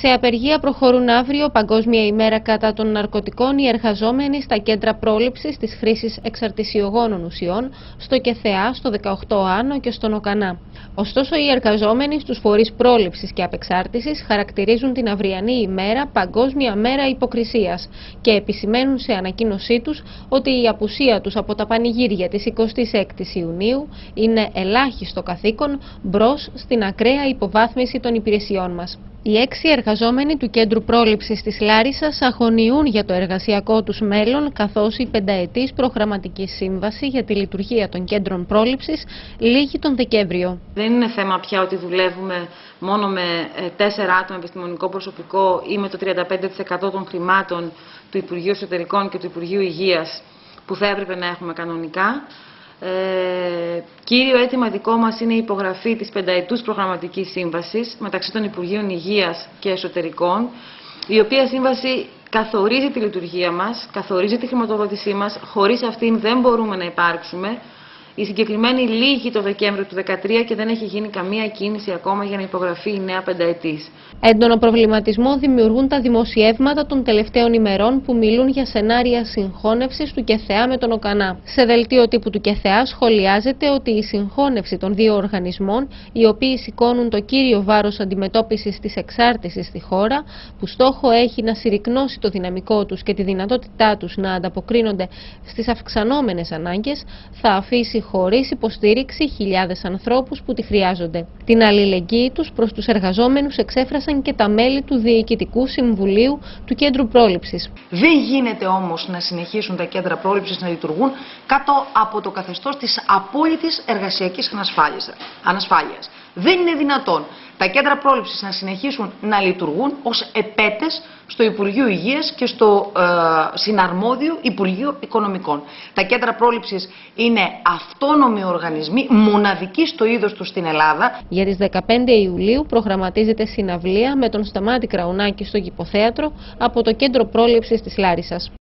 Σε απεργία προχωρούν αύριο Παγκόσμια ημέρα κατά των ναρκωτικών οι εργαζόμενοι στα κέντρα πρόληψης της χρήσης εξαρτησιογόνων ουσιών στο ΚΕΘΕΑ, στο 18 Άνω και στον ΟΚΑΝΑ. Ωστόσο, οι εργαζόμενοι στους φορείς πρόληψης και απεξάρτησης χαρακτηρίζουν την αυριανή ημέρα Παγκόσμια Μέρα Υποκρισίας και επισημαίνουν σε ανακοίνωσή τους ότι η απουσία τους από τα πανηγύρια της 26ης Ιουνίου είναι ελάχιστο καθήκον μπρος στην ακραία υποβάθμιση των υπηρεσιών μας. Οι έξι εργαζόμενοι του Κέντρου Πρόληψης της Λάρισας αγωνιούν για το εργασιακό τους μέλλον, καθώς η πενταετής προγραμματική σύμβαση για τη λειτουργία των κέντρων πρόληψης λύγει τον Δεκέμβριο. Δεν είναι θέμα πια ότι δουλεύουμε μόνο με ε, τέσσερα άτομα επιστημονικό προσωπικό ή με το 35% των χρημάτων του Υπουργείου Εσωτερικών και του Υπουργείου Υγείας που θα έπρεπε να έχουμε κανονικά. Ε, κύριο αίτημα δικό μας είναι η υπογραφή της πενταετούς προγραμματικής σύμβασης μεταξύ των Υπουργείων Υγείας και Εσωτερικών, η οποία σύμβαση καθορίζει τη λειτουργία μας, καθορίζει τη χρηματοδότησή μας, χωρίς αυτήν δεν μπορούμε να υπάρξουμε. Η συγκεκριμένη λύγει το Δεκέμβριο του 2013 και δεν έχει γίνει καμία κίνηση ακόμα για να υπογραφεί η νέα πενταετής. Έντονο προβληματισμό δημιουργούν τα δημοσιεύματα των τελευταίων ημερών που μιλούν για σενάρια συγχώνευσης του ΚΕΘΕΑ με τον ΟΚΑΝΑ. Σε δελτίο τύπου του ΚΕΘΕΑ σχολιάζεται ότι η συγχώνευση των δύο οργανισμών, οι οποίοι σηκώνουν το κύριο βάρος αντιμετώπισης της εξάρτησης στη χώρα, που στόχο έχει να συρρυκνώσει το δυναμικό τους και τη δυνατότητά τους να ανταποκρίνονται στις αυξανόμενες ανάγκες, θα αφήσει χωρίς υποστήριξη χιλιάδες ανθρώπους που τη χρειάζονται. Την αλληλεγγύη τους προς τους εργαζόμενους εξέφρασαν και τα μέλη του Διοικητικού Συμβουλίου του Κέντρου Πρόληψης. Δεν γίνεται όμως να συνεχίσουν τα κέντρα πρόληψης να λειτουργούν κάτω από το καθεστώς της απόλυτης εργασιακής ανασφάλειας. Δεν είναι δυνατόν τα κέντρα πρόληψης να συνεχίσουν να λειτουργούν ως επέτες στο Υπουργείο Υγείας και στο ε, συναρμόδιο Υπουργείο Οικονομικών. Τα κέντρα πρόληψης είναι αυτόνομοι οργανισμοί, μοναδικοί στο είδος τους στην Ελλάδα. Για τις 15 Ιουλίου προγραμματίζεται συναυλία με τον Σταμάτη Κραουνάκη στο Γυποθέατρο από το Κέντρο Πρόληψης της Λάρισας.